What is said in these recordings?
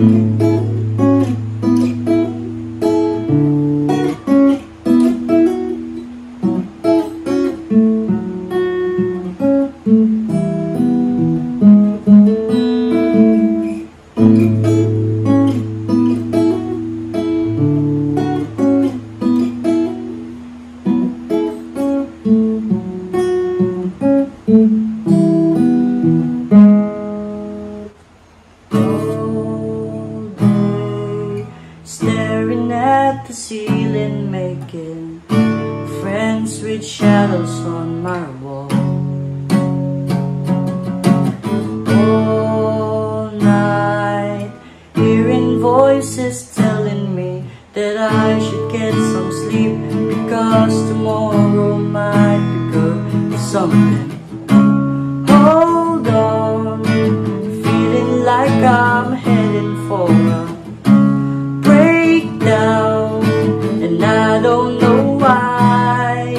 Staring ceiling, making friends with shadows on my wall. I don't know why,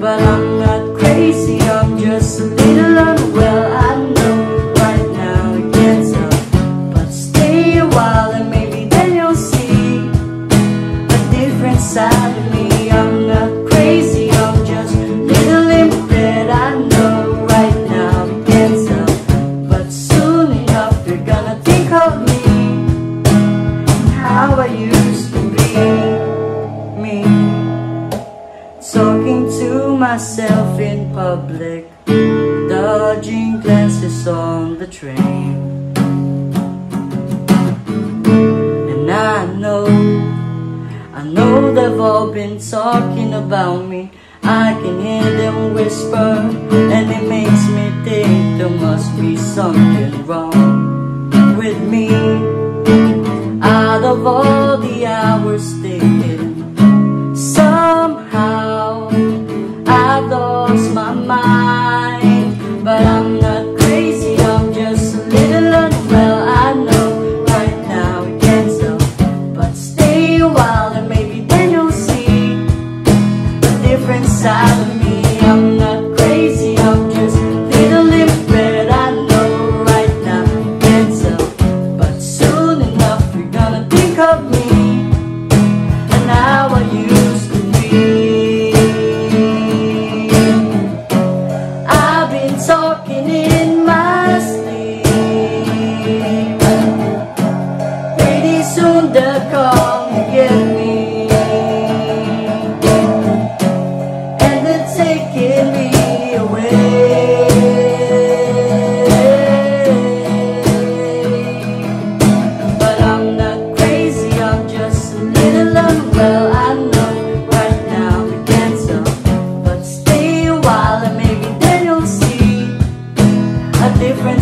but I'm not crazy. I'm just a little unwell. I know right now it gets up, but stay a while and maybe then you'll see a different side me. Talking to myself in public Dodging glances on the train. And I know, I know they've all been talking about me. I can hear them whisper And it makes me think there must be something wrong with me. Out of all the hours taken different